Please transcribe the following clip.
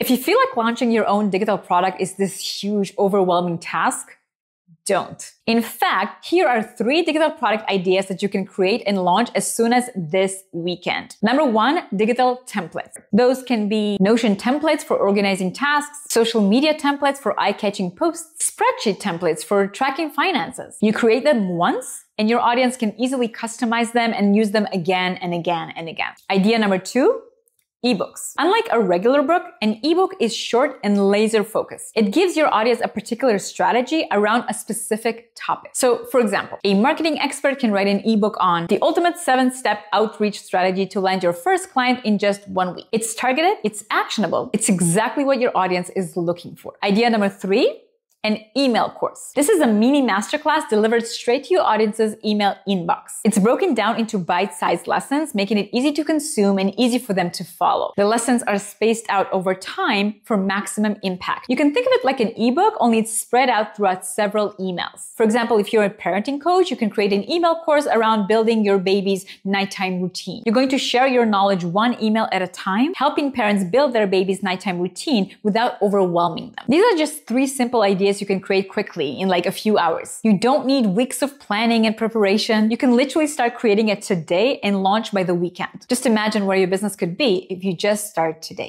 If you feel like launching your own digital product is this huge, overwhelming task, don't. In fact, here are three digital product ideas that you can create and launch as soon as this weekend. Number one, digital templates. Those can be Notion templates for organizing tasks, social media templates for eye-catching posts, spreadsheet templates for tracking finances. You create them once and your audience can easily customize them and use them again and again and again. Idea number two, ebooks. Unlike a regular book, an ebook is short and laser focused. It gives your audience a particular strategy around a specific topic. So, for example, a marketing expert can write an ebook on the ultimate seven step outreach strategy to land your first client in just one week. It's targeted, it's actionable, it's exactly what your audience is looking for. Idea number three, an email course. This is a mini masterclass delivered straight to your audience's email inbox. It's broken down into bite-sized lessons, making it easy to consume and easy for them to follow. The lessons are spaced out over time for maximum impact. You can think of it like an ebook, only it's spread out throughout several emails. For example, if you're a parenting coach, you can create an email course around building your baby's nighttime routine. You're going to share your knowledge one email at a time, helping parents build their baby's nighttime routine without overwhelming them. These are just three simple ideas ideas you can create quickly in like a few hours. You don't need weeks of planning and preparation. You can literally start creating it today and launch by the weekend. Just imagine where your business could be if you just start today.